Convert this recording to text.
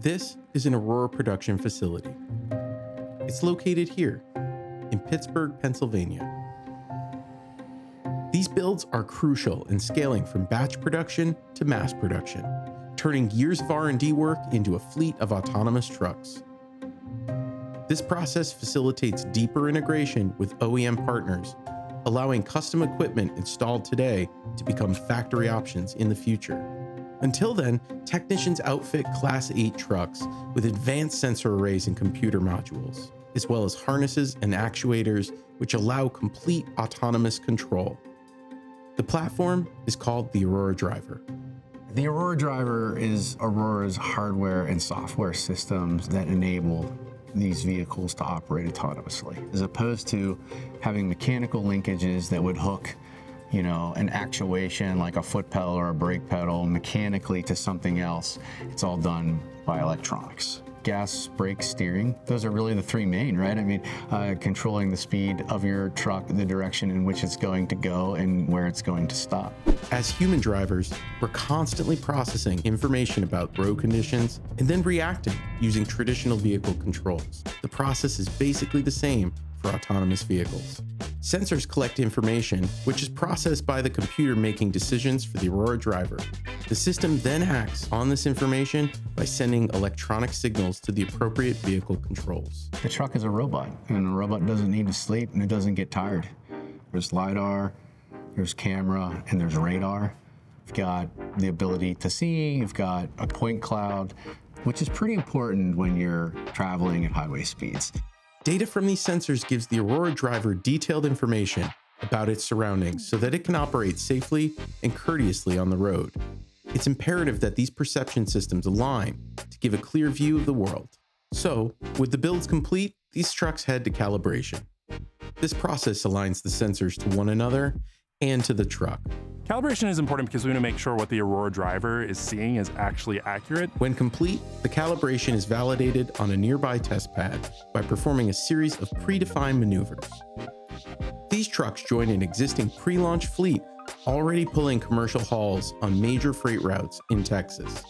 This is an Aurora production facility. It's located here in Pittsburgh, Pennsylvania. These builds are crucial in scaling from batch production to mass production, turning years of R&D work into a fleet of autonomous trucks. This process facilitates deeper integration with OEM partners, allowing custom equipment installed today to become factory options in the future. Until then, technicians outfit Class 8 trucks with advanced sensor arrays and computer modules, as well as harnesses and actuators which allow complete autonomous control. The platform is called the Aurora Driver. The Aurora Driver is Aurora's hardware and software systems that enable these vehicles to operate autonomously, as opposed to having mechanical linkages that would hook you know, an actuation like a foot pedal or a brake pedal mechanically to something else. It's all done by electronics. Gas, brake, steering, those are really the three main, right? I mean, uh, controlling the speed of your truck, the direction in which it's going to go, and where it's going to stop. As human drivers, we're constantly processing information about road conditions and then reacting using traditional vehicle controls. The process is basically the same for autonomous vehicles. Sensors collect information, which is processed by the computer making decisions for the Aurora driver. The system then acts on this information by sending electronic signals to the appropriate vehicle controls. The truck is a robot, and a robot doesn't need to sleep and it doesn't get tired. There's LiDAR, there's camera, and there's radar. You've got the ability to see, you've got a point cloud, which is pretty important when you're traveling at highway speeds. Data from these sensors gives the Aurora driver detailed information about its surroundings so that it can operate safely and courteously on the road. It's imperative that these perception systems align to give a clear view of the world. So, with the builds complete, these trucks head to calibration. This process aligns the sensors to one another and to the truck. Calibration is important because we want to make sure what the Aurora driver is seeing is actually accurate. When complete, the calibration is validated on a nearby test pad by performing a series of predefined maneuvers. These trucks join an existing pre-launch fleet already pulling commercial hauls on major freight routes in Texas.